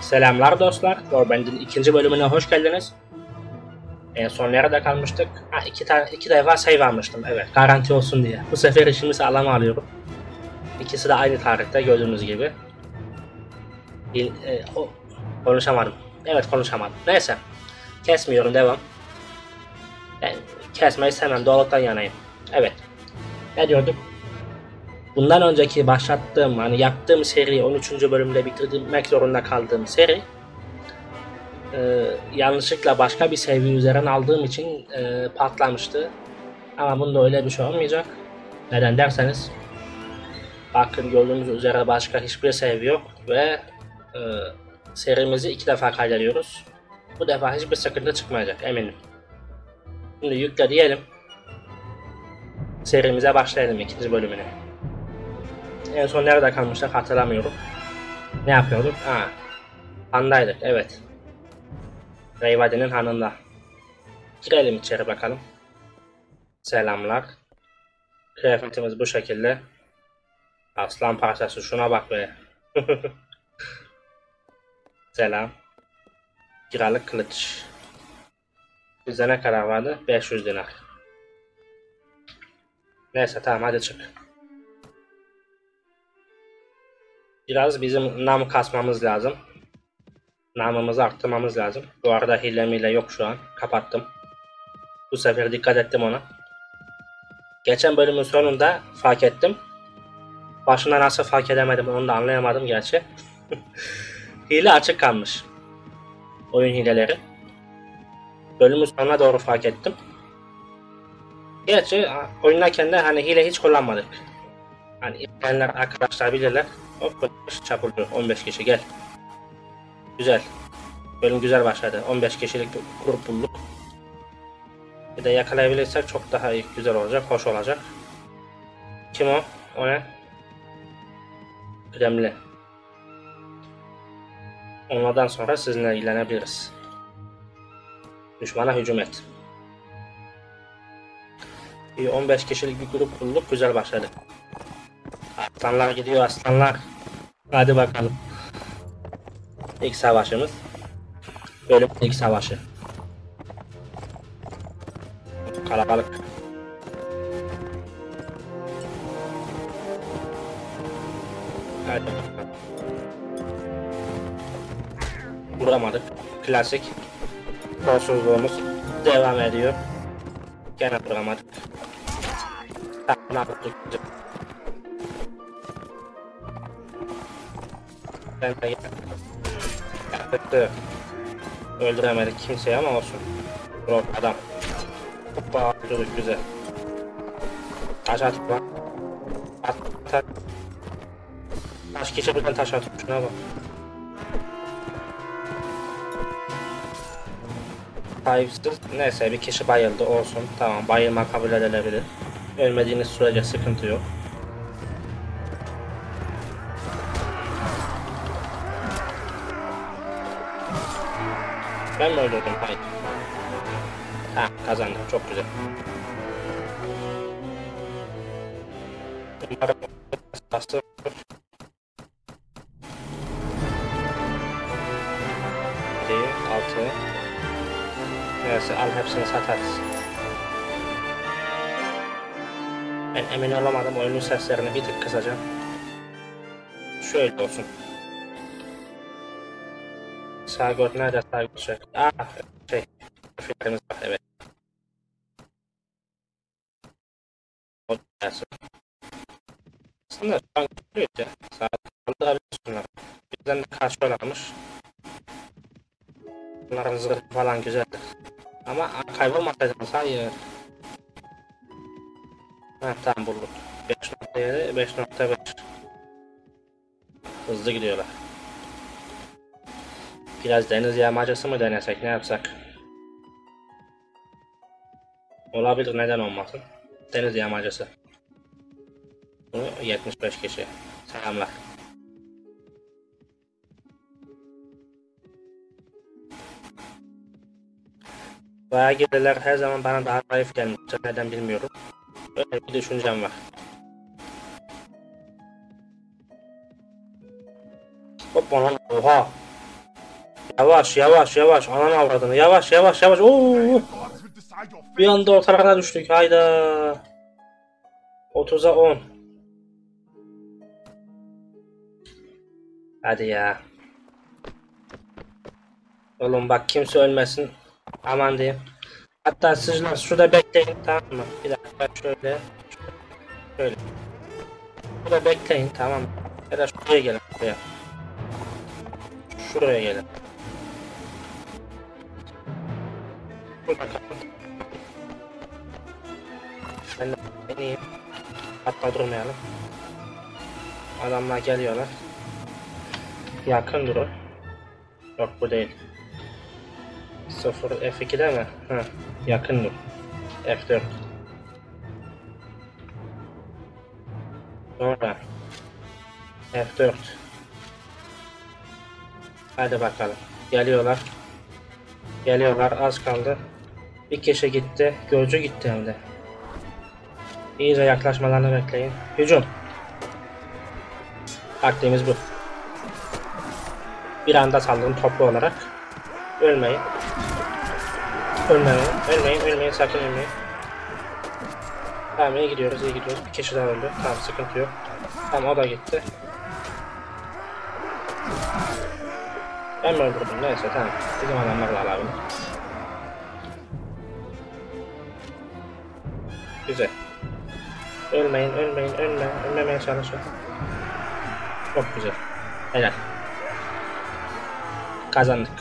Selamlar dostlar. Warband'in ikinci bölümüne hoş geldiniz. En son nerede kalmıştık? Ha, iki, tane, iki defa save almıştım. Evet, garanti olsun diye. Bu sefer işimi sağlam alıyorum. İkisi de aynı tarihte gördüğünüz gibi. Bil, e, o, konuşamadım. Evet konuşamadım. Neyse. Kesmiyorum devam. Ben kesmeyi sevmem. Doğruluktan yanayım. Evet. Ne diyorduk? Bundan önceki başlattığım hani yaptığım seri 13. bölümde bitirmek zorunda kaldığım seri e, yanlışlıkla başka bir seviye üzerine aldığım için e, patlamıştı. Ama bunda öyle bir şey olmayacak. Neden derseniz bakın gördüğünüz üzere başka hiçbir seviye yok ve e, serimizi iki defa kaydediyoruz. Bu defa hiçbir sıkıntı çıkmayacak eminim. Şimdi yükle diyelim. Serimize başlayalım ikinci bölümüne. En son nerede kalmıştık hatırlamıyorum. Ne yapıyorduk? Ha. Handaydık evet. Reyvadi'nin hanında. Girelim içeri bakalım. Selamlar. Kıyafetimiz bu şekilde. Aslan parçası şuna bak be. Selam. Kiralık kılıç. Bize ne kadar vardı? 500 dinar. Neyse tamam hadi çık. Biraz bizim nam kasmamız lazım. Namımızı arttırmamız lazım. Bu arada hile mile yok şu an. Kapattım. Bu sefer dikkat ettim ona. Geçen bölümün sonunda fark ettim. Başında nasıl fark edemedim onu da anlayamadım gerçi. hile açık kalmış. Oyun hileleri. Bölümün sonuna doğru fark ettim. Gerçi oynarken de hani hile hiç kullanmadık. Hani izleyenler arkadaşlar bilirler. Hop çapulcu 15 kişi gel. Güzel. Bölüm güzel başladı. 15 kişilik bir grup bulduk. Bir de yakalayabilirsek çok daha iyi, güzel olacak, hoş olacak. Kim o? O ne? Kremli. Onlardan sonra sizinle ilgilenebiliriz. Düşmana hücum et. Bir 15 kişilik bir grup bulduk, güzel başladı. Aslanlar gidiyor aslanlar. Hadi bakalım. İlk savaşımız. Bölüm ilk savaşı. Kalabalık. Hadi bakalım. Vuramadık. Klasik. Kolsuzluğumuz devam ediyor. Gene vuramadık. Tamam, de yaptı. Öldüremedik kimseyi ama olsun. Bro adam. Hoppa öldürdük güzel. Taş at lan. At, at. Kaç kişi birden taş atıyor şuna bak. Sahipsiz. Neyse bir kişi bayıldı olsun. Tamam bayılma kabul edilebilir. Ölmediğiniz sürece sıkıntı yok. Ben mi öldürdüm? Hayır. Ha kazandım. Çok güzel. Umarım bastı. Değil, altı. Neyse al hepsini satarız. Ben emin olamadım oyunun seslerini bir tık kısacağım. Şöyle olsun. Sargot nerede Sargot şey? Ah şey. Filmimiz var evet. O dersi. Aslında şu an görüyoruz ya. Saat kaldırabiliyorsunlar. Bizden de karşılarmış. Bunların zırhı falan güzeldir. Ama kaybolmasaydınız hayır. Ha tamam bulduk. 5.7 5.5 Hızlı gidiyorlar. Biraz deniz yağmacısı mı denesek ne yapsak? Olabilir neden olmasın? Deniz yağmacısı. Bunu 75 kişi. Selamlar. Bayağı geceler her zaman bana daha zayıf gelmiş. Neden bilmiyorum. Öyle bir düşüncem var. Hop ona oha. Yavaş yavaş yavaş. Ananı avradını. Yavaş yavaş yavaş. Oo. Bir anda ortalarına düştük. Hayda. 30'a 10. Hadi ya. Oğlum bak kimse ölmesin. Aman diyeyim. Hatta sizler şurada bekleyin tamam mı? Bir dakika şöyle. Şöyle. Şurada bekleyin tamam? Ya da şuraya gelin. Şuraya. Şuraya gelin. Ben de ineyim. Hatta durmayalım. Adamlar geliyorlar. Yakın durun. Yok bu değil. 0 F2'de mi? Hı. Yakın dur. F4. Sonra. F4. Hadi bakalım. Geliyorlar. Geliyorlar. Az kaldı. Bir kişi gitti. Gözcü gitti hem de. İyice yaklaşmalarını bekleyin. Hücum. Taktiğimiz bu. Bir anda saldırın toplu olarak. Ölmeyin. Ölmeyin, ölmeyin, ölmeyin, sakın ölmeyin. Tamam iyi gidiyoruz, iyi gidiyoruz. Bir kişi daha öldü. Tamam sıkıntı yok. Tamam o da gitti. Ben mi öldürdüm? Neyse tamam. Bizim adamlarla alalım. Güzel. Ölmeyin, ölmeyin, ölme, ölmemeye çalışın. Çok güzel. Helal. Kazandık.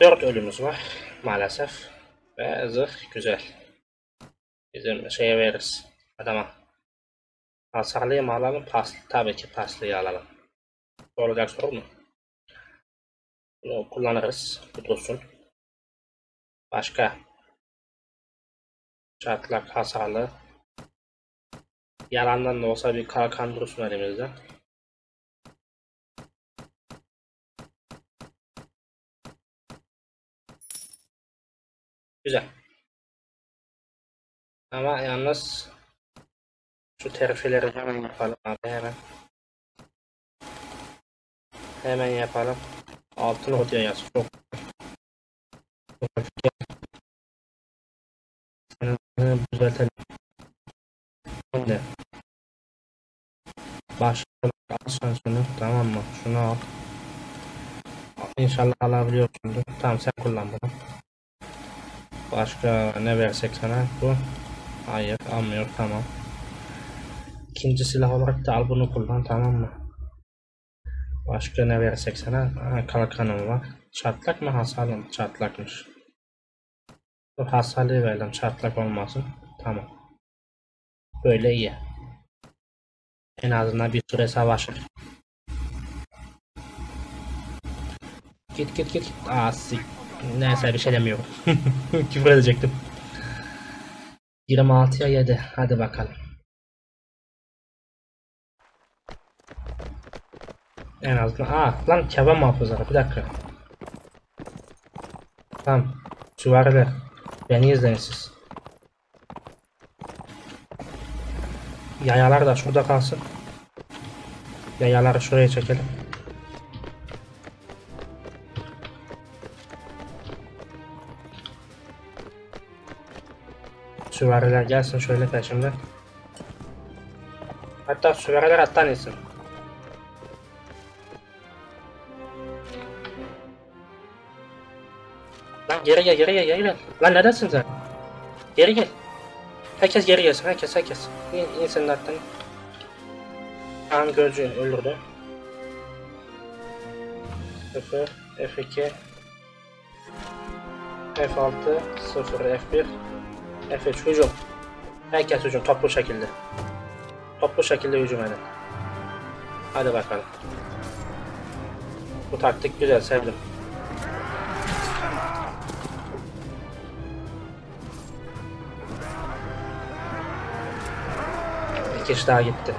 Dört ölümümüz var maalesef. Ve zırh güzel. Bizim şeye veririz. Adama. Hasarlıyı mı alalım? Pas, tabii ki paslıyı alalım. Soracak soru mu? Bunu kullanırız. Bu dursun. Başka. Çatlak hasarlı. Yalandan da olsa bir kalkan dursun elimizde. Güzel. Ama yalnız şu terfileri hemen yapalım abi hemen. Hemen yapalım. Altın odaya yaz. Çok. Bunu Düzeltelim. Şimdi. Başlayalım. Al sen şunu. Tamam mı? Şunu al. İnşallah alabiliyorsundur. Tamam sen kullan bunu. Başka ne versek sana? Bu. Hayır almıyor tamam. İkinci silah olarak da al bunu kullan tamam mı? Başka ne versek sana? Ha, kalkanım var. Çatlak mı hasarlı mı? Çatlakmış. Bu hasarlıyı verelim çatlak olmasın. Tamam. Böyle iyi. En azından bir süre savaşır. Git git git. Aa sik. Neyse bir şey demiyorum. Küfür edecektim. 26'ya 7. Hadi bakalım. En azından. Aa lan kebap muhafızları. Bir dakika. Tamam. Süvariler. Beni izleyin siz. Yayalar da şurada kalsın. Yayaları şuraya çekelim. Süvariler gelsin şöyle peşimden. Hatta süvariler attan insin. Geri gel geri gel geri gel. Lan neredesin sen? Geri gel. Herkes geri gelsin herkes herkes. İn, insin attan. Kaan gözcü öldürdü. F F2 F6 0 F1 F3 hücum. Herkes hücum toplu şekilde. Toplu şekilde hücum edin. Hadi bakalım. Bu taktik güzel sevdim. Kişi daha gitti.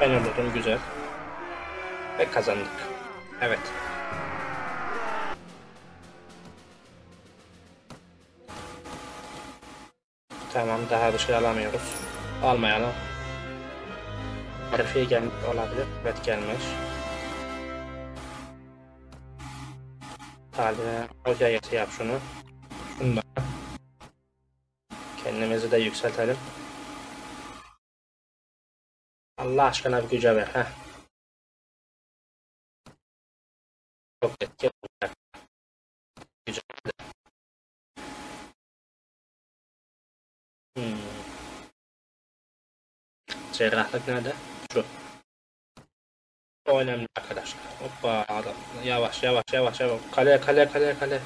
Ben öldürdüm güzel. Ve kazandık. Evet. Tamam daha bir şey alamıyoruz. Almayalım. Tarifiye gelmiş olabilir. Evet gelmiş. Hadi hoca yası yap şunu. De yükseltelim. Allah aşkına bir güce ver. Heh. Çok etkili olacak. Güzel. Hmm. Cerrahlık nerede? Şu. O önemli arkadaşlar. Hoppa adam. Yavaş yavaş yavaş yavaş. Kale kale kale kale.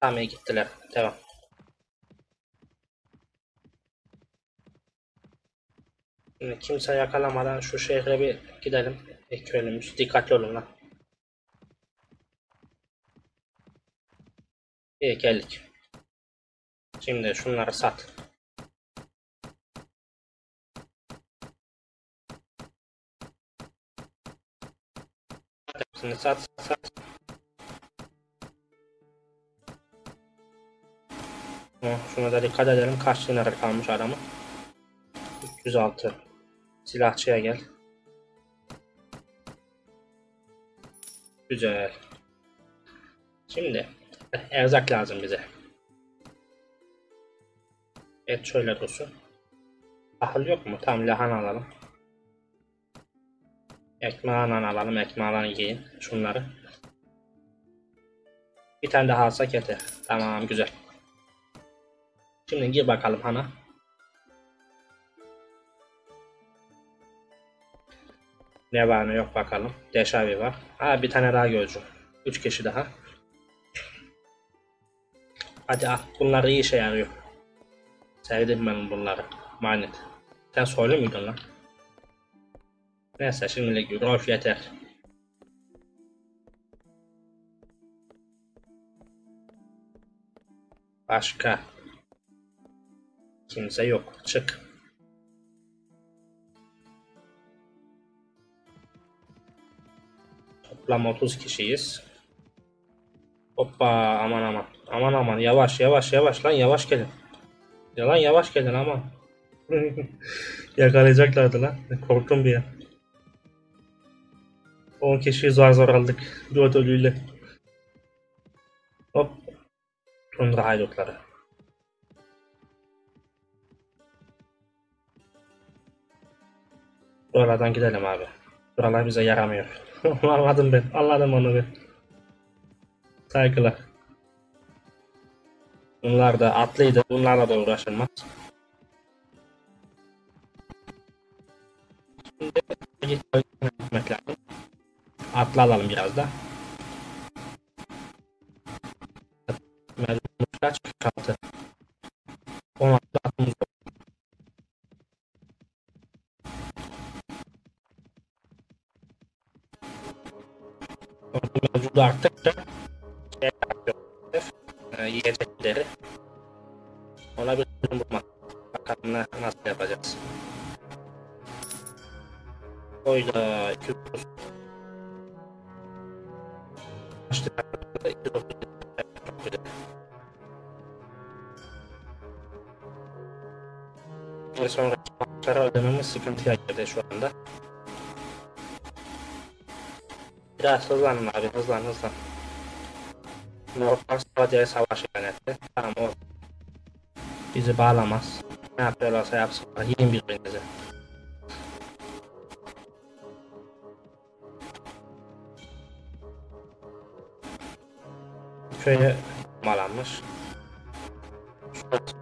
Tamam iyi gittiler. Devam. Şimdi kimse yakalamadan şu şehre bir gidelim. İlk. Dikkatli olun lan. İyi geldik. Şimdi şunları sat. Hepsini sat sat sat. Şuna da dikkat edelim. Kaç dinar kalmış adamı. 306. Silahçıya gel. Güzel. Şimdi erzak lazım bize. Et şöyle dursun. Tahıl yok mu? Tamam lahana alalım. Ekmeğinden alalım. Ekmeğinden yiyin. Şunları. Bir tane daha alsak yeter. Tamam güzel. Şimdi gir bakalım hana. Ne var ne yok bakalım. Deşavi var. Ha bir tane daha gözcü. Üç kişi daha. Hadi al. Bunlar iyi işe yarıyor. Sevdim ben bunları. Manet. Sen soylu muydun lan? Neyse şimdilik Rolf yeter. Başka. Kimse yok. Çık. Toplam 30 kişiyiz. Hoppa aman aman. Aman aman yavaş yavaş yavaş lan yavaş gelin. Ya lan yavaş gelin aman. Yakalayacaklardı lan. Korktum bir an. 10 kişiyi zor zor aldık. 4 ölüyle. Hop. Tundra haydutları. Buralardan gidelim abi. Buralar bize yaramıyor. anladım ben. Anladım onu ben. Saygılar. Bunlar da atlıydı. Bunlarla da uğraşılmaz. Şimdi gitmek alalım biraz da. Mecbur kaç kaldı? Mevcudu arttıkça şey yapıyor. E, yiyecekleri. Ona bir çözüm bulmak. Bakalım nasıl yapacağız. Oyda 230 Kaçtı? 230 çok güzel. Ve sonraki maçlara ödememiz sıkıntıya Biraz hızlanın abi hızlan hızlan. Normal sadece savaş yönetti. Tamam o bizi bağlamaz. Ne yapıyorlarsa yapsınlar. Yiyin birbirinizi. Köye malanmış.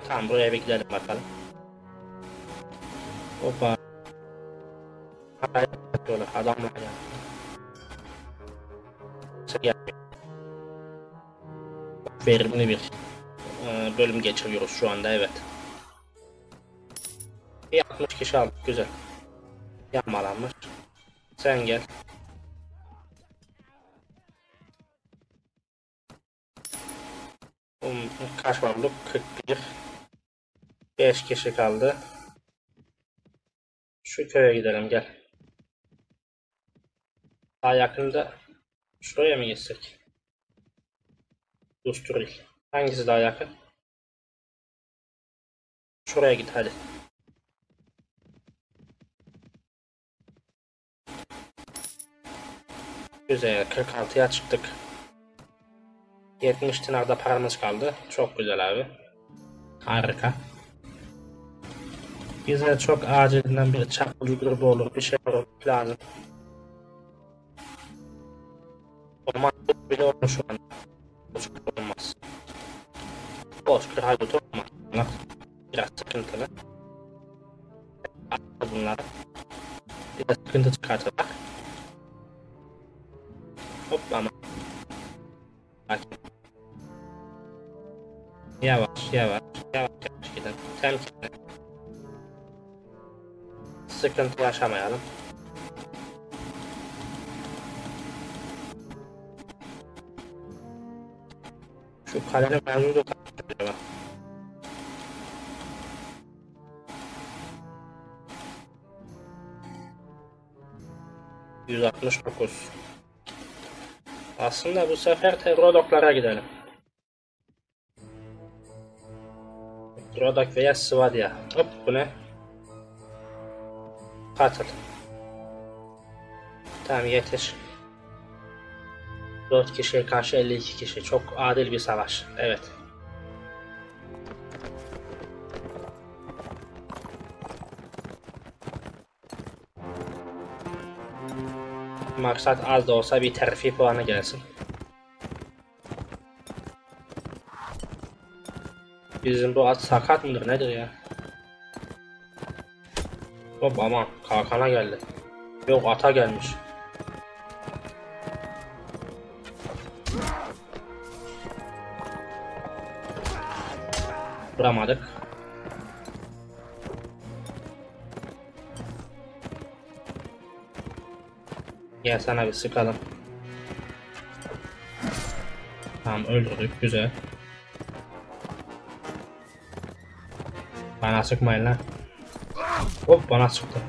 Tamam buraya bir gidelim bakalım. Hoppa. Hayır, adamlar ya. Gelmiyor. Verimli bir e, bölüm geçiriyoruz şu anda evet. Bir 60 kişi aldık güzel. Yanmalanmış. Sen gel. Um, kaç var bu? 41. 5 kişi kaldı. Şu köye gidelim gel. Daha yakında Şuraya mı geçsek? Lusturil. Hangisi daha yakın? Şuraya git hadi. Güzel 46'ya çıktık. 70 dinarda paramız kaldı. Çok güzel abi. Harika. Bize çok acilinden bir çarpıcı grubu olur. Bir şey olur şey lazım. Orman bile olmuş şu an. Bozkır olmaz. Bozkır haydut olmaz. Biraz sıkıntılı. Bunlar biraz sıkıntı çıkartacak. Hoplama. Sakin. Yavaş yavaş yavaş yavaş gidelim. Temkinli. Sıkıntı yaşamayalım. Mevzudu kaç acaba? Yüz altmış dokuz. Aslında bu sefer de Rodok'lara gidelim. Rodok veya Svadia. Hop bu ne? Katıl. Tamam yeter. 4 kişiye karşı 52 kişi. Çok adil bir savaş. Evet. Maksat az da olsa bir terfi puanı gelsin. Bizim bu at sakat mıdır nedir ya? Hop aman kalkana geldi. Yok ata gelmiş. Vuramadık. Gel sana bir sıkalım. Tamam öldürdük güzel. Bana sıkmayın lan. Hop bana sıktı.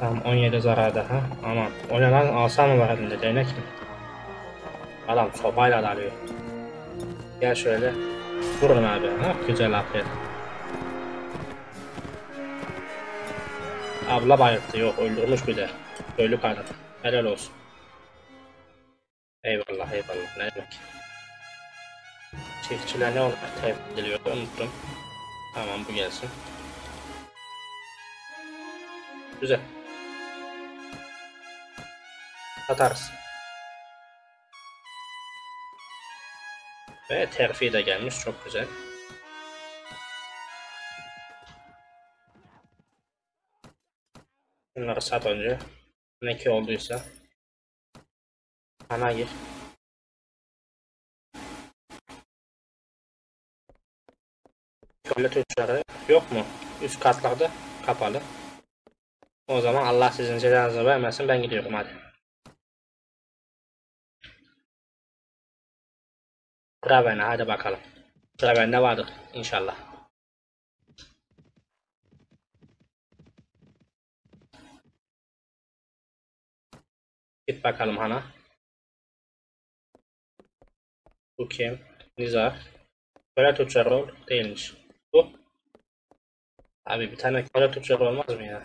Tamam 17 zarar daha. Aman o ne lan asa mı var elinde değnek mi? Adam sopayla dalıyor. Gel şöyle. Vurun abi. Ha, güzel aferin. Abla bayılttı. Yok öldürmüş bir de. Köylü kadın. Helal olsun. Eyvallah eyvallah. Ne demek. Çiftçiler ne olarak tebrik ediliyor unuttum. Tamam bu gelsin. Güzel. Atarız. Ve terfi de gelmiş çok güzel. Bunları sat önce. Ne ki olduysa. Ana gir. Köle tüccarı yok mu? Üst katlarda kapalı. O zaman Allah sizin cezanızı vermesin ben gidiyorum hadi. Graven'e hadi bakalım. Graven'de vardır inşallah. Git bakalım Hana. Bu kim? Nizar. Köle tüccarı ol değilmiş. Bu. Abi bir tane köle tüccarı olmaz mı ya?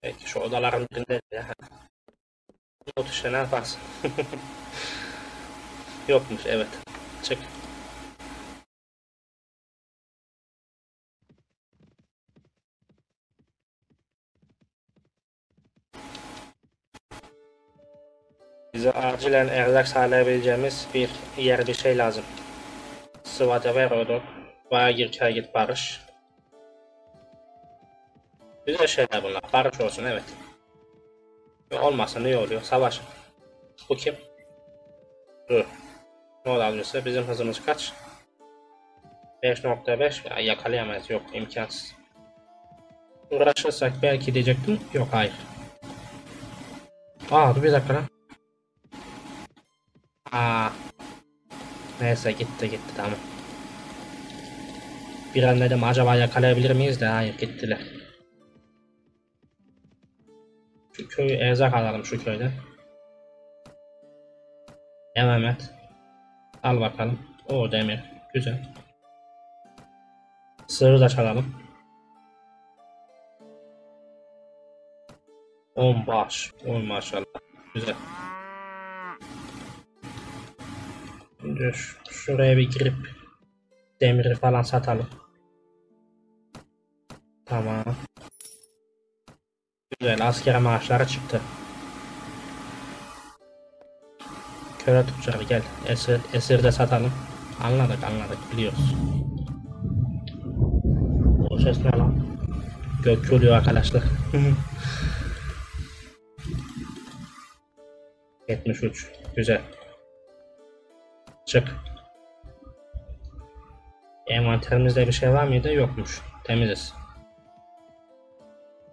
Peki şu odaların birinde ya. Not işte ne yaparsın? Yokmuş evet. Çık. Bize acilen erzak sağlayabileceğimiz bir yer bir şey lazım. Sıvada ver oğlum. Baya gir çay git barış. Güzel şeyler bunlar. Barış olsun evet. Olmazsa ne oluyor? Savaş. Bu kim? Dur. Ne olabilirse bizim hızımız kaç? 5.5 ya yakalayamayız yok imkansız. Uğraşırsak belki diyecektim. Yok hayır. Aa dur bir dakika lan. Aa. Neyse gitti gitti tamam. Bir an dedim acaba yakalayabilir miyiz de hayır gittiler. Şu köyü erzak alalım şu köyde. Devam et. Al bakalım. O demir. Güzel. Sığırı da çalalım. 10 baş. 10 maşallah. Güzel. Şimdi şu- şuraya bir girip demiri falan satalım. Tamam. Güzel asker maaşları çıktı. Köle tüccarı gel. Esir, esir de satalım. Anladık anladık biliyoruz. O ses ne lan? Gök oluyor arkadaşlar. 73. Güzel. Çık. Envanterimizde bir şey var mıydı? Yokmuş. Temiziz.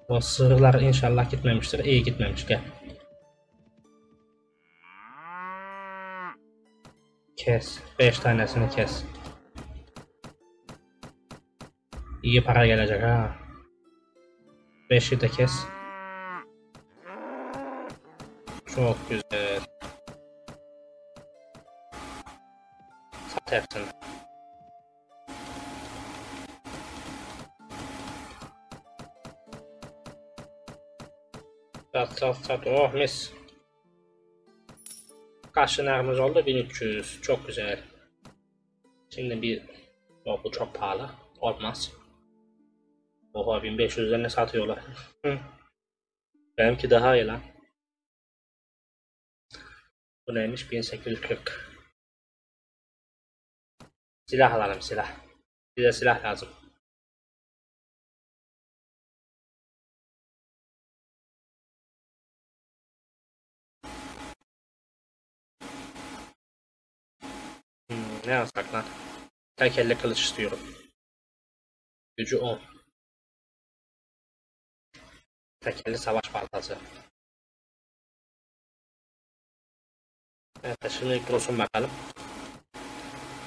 O sığırlar inşallah gitmemiştir. İyi gitmemiş gel. Kes. 5 tanesini kes. İyi para gelecek ha. 5'i de kes. Çok güzel. Sat hepsini. Sat sat sat. Oh mis. Kaç liramız oldu? 1300. Çok güzel. Şimdi bir... Oh, bu çok pahalı. Olmaz. Oha 1500 üzerine satıyorlar. Benimki daha iyi lan. Bu neymiş? 1840. Silah alalım silah. Bize silah lazım. Ne alsak lan? Tek kılıç istiyorum. Gücü 10. Tek elle savaş baltası. Evet şimdi dursun bakalım.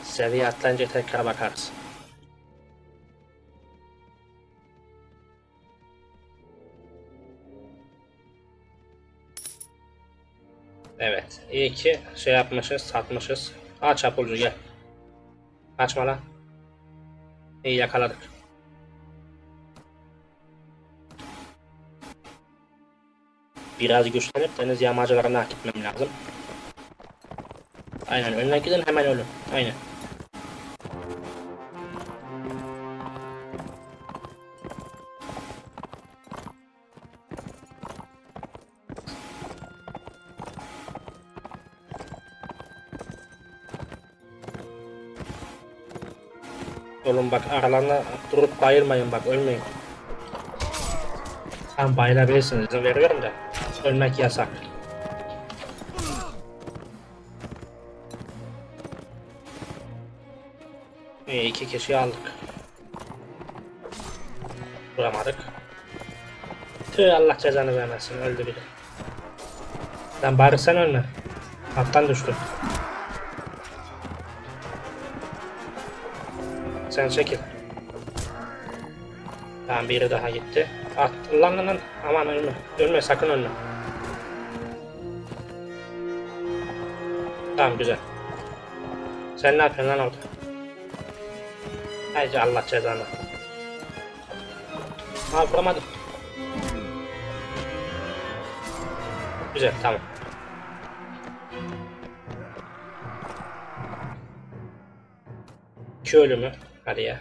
Seviye atlayınca tekrar bakarız. Evet. iyi ki şey yapmışız, satmışız. Aa çapulcu gel. Kaçma lan. İyi yakaladık. Biraz güçlenip deniz yağmacılarına gitmem lazım. Aynen önüne gidin hemen ölün. Aynen. Oğlum bak aralarına durup bayılmayın bak ölmeyin. Sen bayılabilirsiniz izin veriyorum da. Ölmek yasak. İyi iki kişi aldık. Vuramadık. Tüh Allah cezanı vermesin öldü biri. Lan bari sen ölme. Alttan düştü. Sen çekil. Tamam biri daha gitti. At lan lan. Aman ölme. Ölme sakın ölme. Tamam güzel. Sen ne yapıyorsun lan orada? Haydi Allah cezanı. Ha vuramadım. Güzel tamam. İki ölümü. Hadi ya.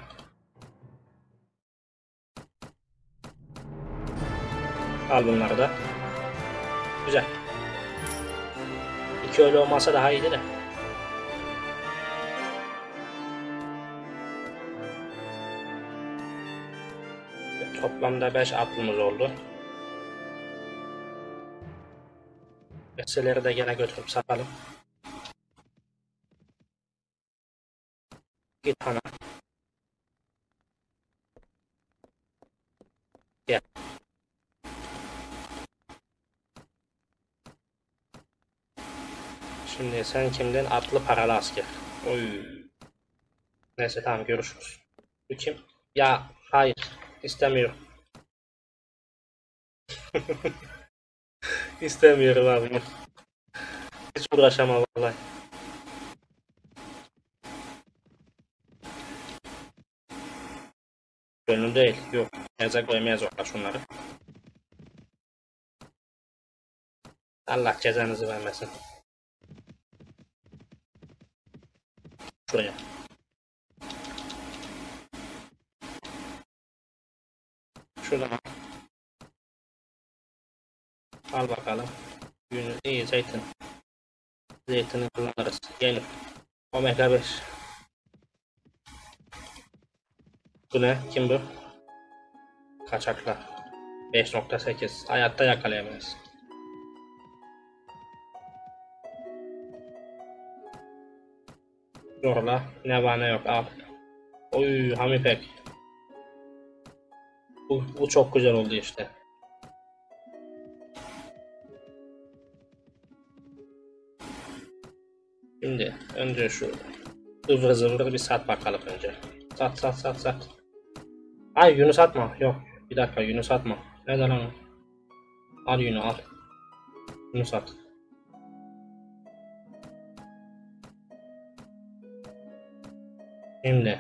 Al bunları da. Güzel. İki ölü olmasa daha iyiydi de. Toplamda 5 atlımız oldu. Meseleleri de gene götürüp satalım. Git ana. Gel. Şimdi sen kimden? Atlı paralı asker. Oy. Neyse tamam görüşürüz. Bu kim? Ya hayır. İstemiyorum. İstemiyorum abi. Hiç uğraşamam vallahi. Gönlüm değil. Yok. Erzak koymaya zorla şunları. Allah cezanızı vermesin. Şuraya. Şuradan al. Al bakalım. Yünü iyi zeytin. Zeytini kullanırız. Gelin. Omega 5. Bu ne? Kim bu? Kaçaklar. 5.8. Hayatta yakalayamayız. Zorla. Ne var ne yok al. Oy Hamipek. Bu, bu çok güzel oldu işte. Şimdi önce şu ıvır zıvır bir sat bakalım önce. Sat sat sat sat. Ay Yunus atma. Yok. Bir dakika Yunus atma. Nerede lan? Al Yunus al. Yunus at. Şimdi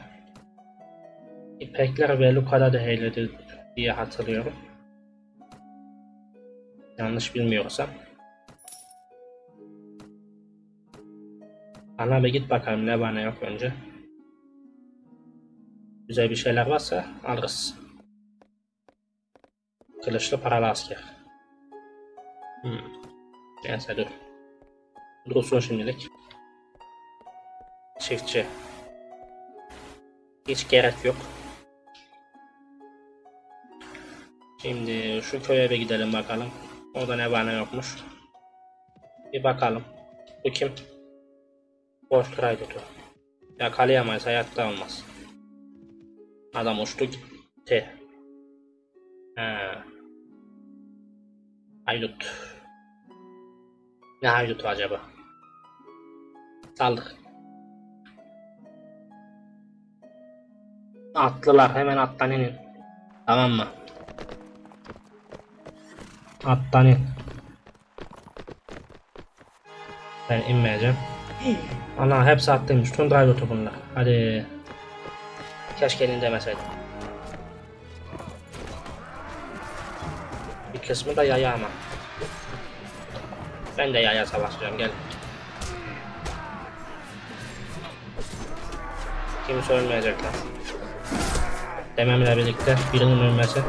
İpekler ve Luka'da da heyledi diye hatırlıyorum. Yanlış bilmiyorsam. Ana bir git bakalım ne ne yok önce. Güzel bir şeyler varsa alırız. Kılıçlı paralı asker. Hmm. Neyse dur. Dursun şimdilik. Çiftçi. Hiç gerek yok. Şimdi şu köye bir gidelim bakalım. Orada ne var ne yokmuş. Bir bakalım. Bu kim? Boş kraydotu. Yakalayamayız hayatta olmaz. Adam uçtu gitti. Ha. Haydut. Ne haydutu acaba? Saldık. Atlılar hemen attan inin. Tamam mı? Attan in. Ben inmeyeceğim. Ana hepsi attıymış. Tundra yotu bunlar. Hadi. Keşke elin demeseydim. Bir kısmı da yaya ama. Ben de yaya savaşacağım gel. Kimse ölmeyecekler. Dememle birlikte birinin ölmesi.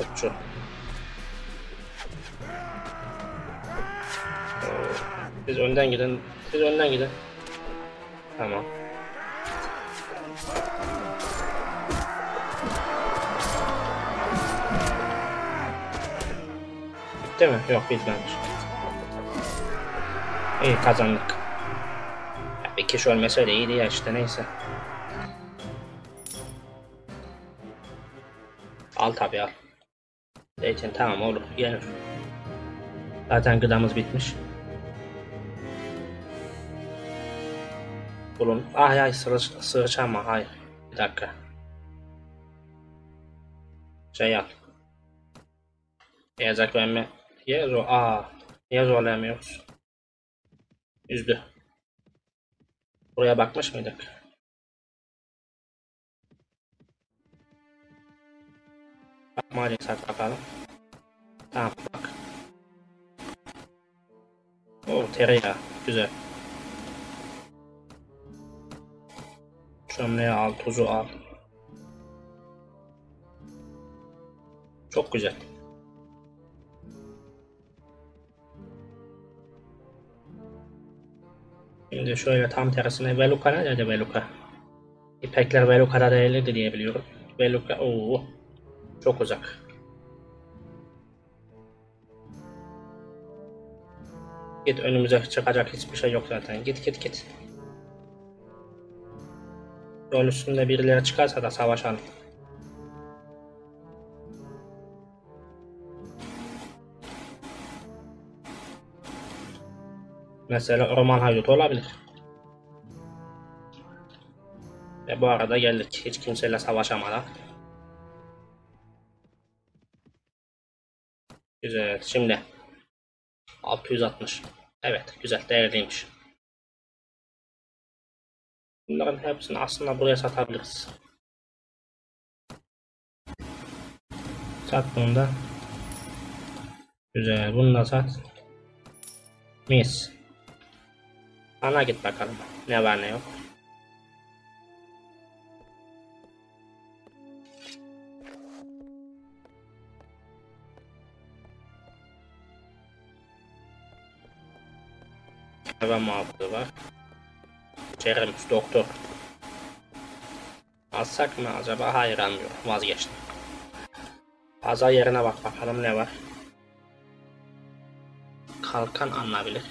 Okçu. Siz önden gidin. Siz önden gidin. Tamam. Bitti mi? Yok bitmemiş. İyi kazandık. Ya kişi ölmese iyiydi ya işte neyse. Al tabi al. Zeytin tamam olur gelir. Zaten gıdamız bitmiş. Bulun. Ay ay sığır, sığırçama hayır. Bir dakika. Şey al. Yazak verme. Niye zor? Aa. Niye zorlayamıyoruz? Üzdü. Buraya bakmış mıydık? Bakmayacaksak bakalım. Tamam bak. O tereyağı. Güzel. Çömleği al, tuzu al. Çok güzel. Şimdi şöyle tam tersine Veluka nerede Veluka? İpekler Veluka'da değildi diye biliyorum. Veluka ooo çok uzak. Git önümüze çıkacak hiçbir şey yok zaten. Git git git. Yol üstünde birileri çıkarsa da savaşalım. Mesela orman haydutu olabilir. Ve bu arada geldik hiç kimseyle savaşamadan. Güzel. Şimdi 660. Evet, güzel, değerliymiş. Bunların hepsini aslında buraya satabiliriz. Sat bunu da. Güzel. Bunu da sat. Mis. Ana git bakalım. Ne var ne yok. Hayvan muhafızı var. Cerrahimiz doktor. Alsak mı acaba? Hayır almıyorum. Vazgeçtim. Pazar yerine bak bakalım ne var. Kalkan alınabilir.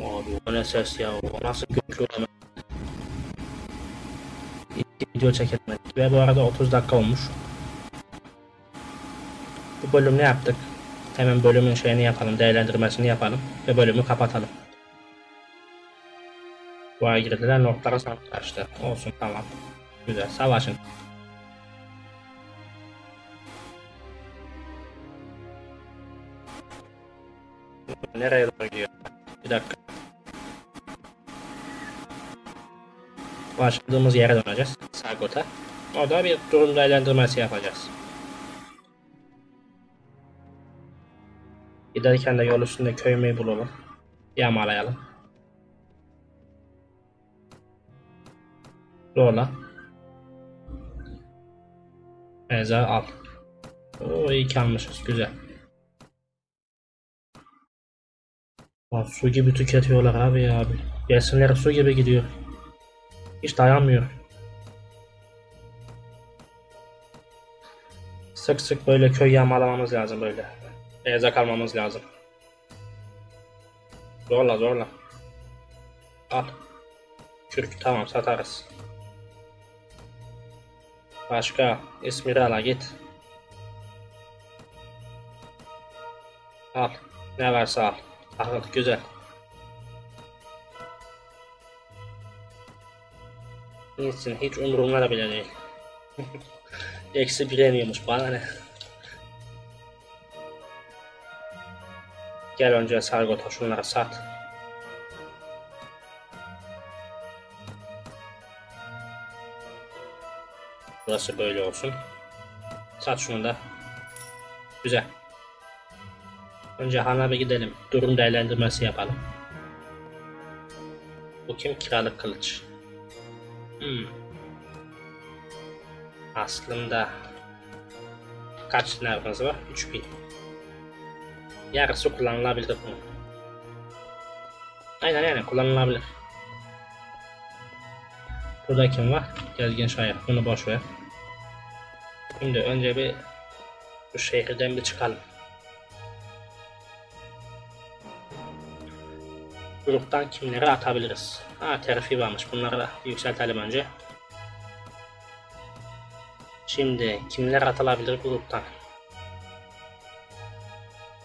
Abi o ne ses ya? O nasıl güçlü olma? Video çekemedik. Ve bu arada 30 dakika olmuş. Bu bölüm ne yaptık? Hemen bölümün şeyini yapalım, değerlendirmesini yapalım ve bölümü kapatalım. Bu ay girdiler notlara savaştı. Olsun tamam. Güzel savaşın. Nereye doğru gidiyor? Bir dakika. Başladığımız yere döneceğiz. Sargot'a. Orada bir durum değerlendirmesi yapacağız. Giderken de yol üstünde köymeyi bulalım. Yağmalayalım. Zorla. Mezar al. Oo iyi ki. Güzel. Lan su gibi tüketiyorlar abi abi. Besinleri su gibi gidiyor. Hiç dayanmıyor. Sık sık böyle köy yağmalamamız lazım böyle. Beyza kalmamız lazım. Zorla zorla. Al. Kürk tamam satarız. Başka İsmiral'a git. Al. Ne varsa al. Al güzel. İyisin hiç umurumda da bile değil. Eksi bir yemiyormuş bana ne. Gel önce Sargot'a şunları sat. Burası böyle olsun. Sat şunu da. Güzel. Önce Han'a bir gidelim. Durum değerlendirmesi yapalım. Bu kim? Kiralık kılıç. Hmm. Aslında kaç nervimiz var? 3000. Yarısı kullanılabilir bunun. Aynen aynen kullanılabilir. Burada kim var? Gezgin şair. Bunu boş ver. Şimdi önce bir bu şehirden bir çıkalım. Gruptan kimleri atabiliriz? Ha terfi varmış. Bunları da yükseltelim önce. Şimdi kimler atılabilir gruptan?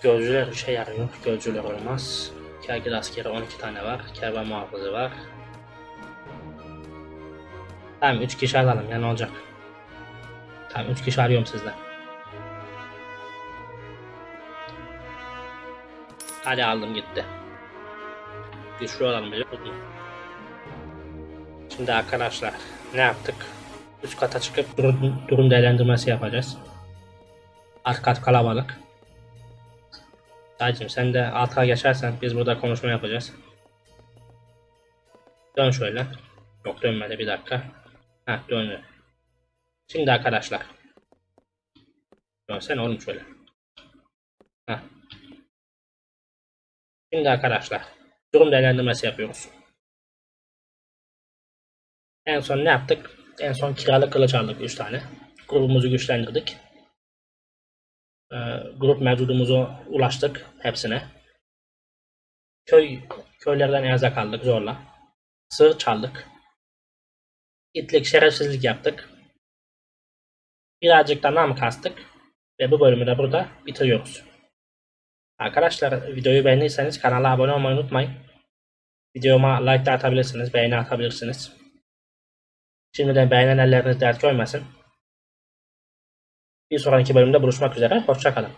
Gözcüler işe yarıyor. Gözcüler olmaz. Kergil askeri 12 tane var. Kervan muhafızı var. Tamam 3 kişi alalım ya ne olacak? Tamam 3 kişi arıyorum sizden. Hadi aldım gitti. Biliyor musun? Şimdi arkadaşlar ne yaptık? Üst kata çıkıp durum, durum değerlendirmesi yapacağız. Alt kat kalabalık. Dayıcım sen de alta geçersen biz burada konuşma yapacağız. Dön şöyle. Yok dönmedi bir dakika. Heh döndü. Şimdi arkadaşlar. Dönsene oğlum şöyle. Heh. Şimdi arkadaşlar. Durum değerlendirmesi yapıyoruz. En son ne yaptık? En son kiralık kılıç aldık 3 tane. Grubumuzu güçlendirdik. Ee, grup mevcudumuza ulaştık hepsine. Köy köylerden erzak aldık zorla. Sığır çaldık. İtlik şerefsizlik yaptık. Birazcık da nam kastık. Ve bu bölümü de burada bitiriyoruz. Arkadaşlar videoyu beğendiyseniz kanala abone olmayı unutmayın. Videoma like de atabilirsiniz, beğeni atabilirsiniz. Şimdiden beğenen elleriniz dert görmesin. Bir sonraki bölümde buluşmak üzere. Hoşçakalın.